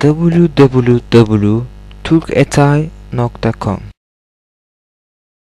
www.turketay.com